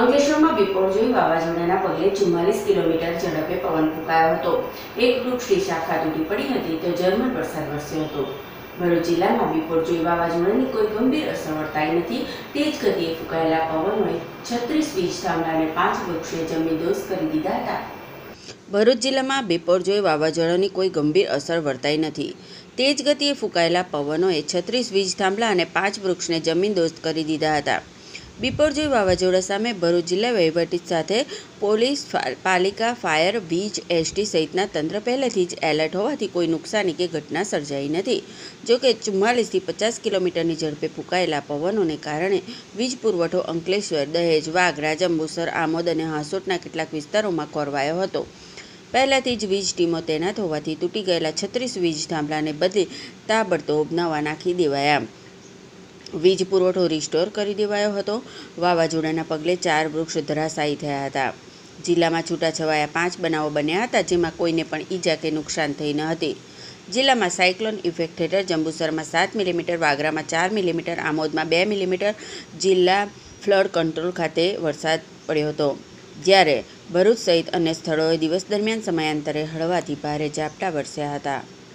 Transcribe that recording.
અંકલેશ્વરમાં બિપોરજોઈ વાવાઝોડાના પગલે ચુમ્માલીસ કિલોમીટર ઝડપે પવન ફૂંકાયો હતો. એક વૃક્ષની શાખા તૂટી પડી હતી તો જર્મન વરસાદ વરસ્યો હતો. ભરૂચ જિલ્લામાં બિપોરજોઈ વાવાઝોડાની કોઈ ગંભીર અસર વર્તાઈ નથી. તેજ ગતિએ ફૂંકાયેલા પવનોએ છત્રીસ વીજ થાંભલા અને પાંચ વૃક્ષે જમીનદોસ્ત કરી દીધા હતા. ભરૂચ જિલ્લામાં બિપોરજોઈ વાવાઝોડાની કોઈ ગંભીર અસર વર્તાઈ નથી. તેજ ગતિએ ફૂંકાયેલા પવનોએ છત્રીસ વીજ થાંભલા અને પાંચ વૃક્ષને જમીનદોસ્ત કરી દીધા હતા. બિપોરજોઈ વાવાઝોડા સામે ભરૂચ જિલ્લા વહીવટી સાથે પોલીસ પાલિકા, ફાયર વીજ એસટી સહિતના તંત્ર પહેલેથી જ એલર્ટ હોવાથી કોઈ નુકસાની કે ઘટના સર્જાઈ નથી. જોકે ચુમ્માલીસથી પચાસ કિલોમીટરની ઝડપે ફૂંકાયેલા પવનોને કારણે વીજ પુરવઠો અંકલેશ્વર, દહેજ, વાઘ રાજંબુસર આમોદ અને હાંસોટના કેટલાક વિસ્તારોમાં ખોરવાયો હતો. પહેલાથી જ વીજ ટીમો તૈનાત હોવાથી તૂટી ગયેલા છત્રીસ વીજ થાંભલાને બદલે તાબડતોબ નવા નાખી દેવાયા. વીજ પુરવઠો રિસ્ટોર કરી દેવાયો હતો. વાવાઝોડાના પગલે ચાર વૃક્ષ ધરાશાયી થયા હતા. જિલ્લામાં છૂટાછવાયા પાંચ બનાવો બન્યા હતા, જેમાં કોઈને પણ ઈજા કે નુકસાન થઈ ન હતી. જિલ્લામાં સાયક્લોન ઇફેક્ટ હેઠળ જંબુસરમાં સાત મિલીમીટર, વાગરામાં ચાર મિલીમીટર, આમોદમાં બે મિલીમીટર જિલ્લા ફ્લડ કંટ્રોલ ખાતે વરસાદ પડ્યો હતો. જ્યારે ભરૂચ સહિત અન્ય સ્થળોએ દિવસ દરમિયાન સમયાંતરે હળવાથી ભારે ઝાપટા વરસ્યા હતા.